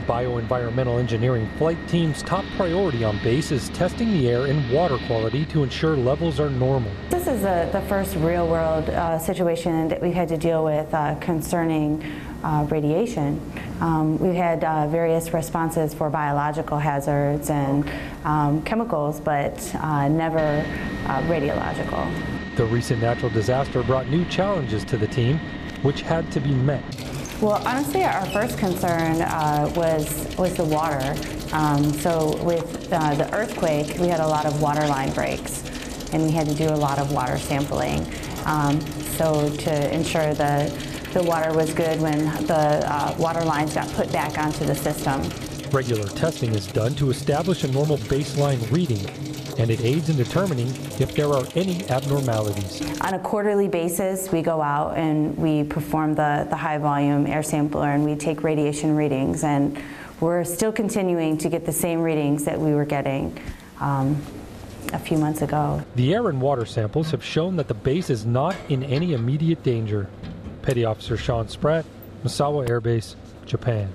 Bioenvironmental Engineering flight team's top priority on base is testing the air and water quality to ensure levels are normal. This is a, the first real world uh, situation that we've had to deal with uh, concerning uh, radiation. Um, we've had uh, various responses for biological hazards and um, chemicals, but uh, never uh, radiological. The recent natural disaster brought new challenges to the team, which had to be met. Well, honestly, our first concern uh, was was the water. Um, so with uh, the earthquake, we had a lot of water line breaks, and we had to do a lot of water sampling. Um, so to ensure the the water was good when the uh, water lines got put back onto the system. Regular testing is done to establish a normal baseline reading, and it aids in determining if there are any abnormalities. On a quarterly basis, we go out and we perform the, the high volume air sampler and we take radiation readings, and we're still continuing to get the same readings that we were getting. Um, a few months ago. The air and water samples have shown that the base is not in any immediate danger. Petty Officer Sean Spratt, Misawa Air Base, Japan.